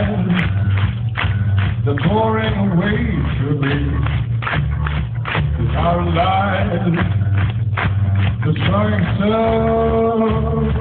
light, the pouring away should be. It's our lives, the swing so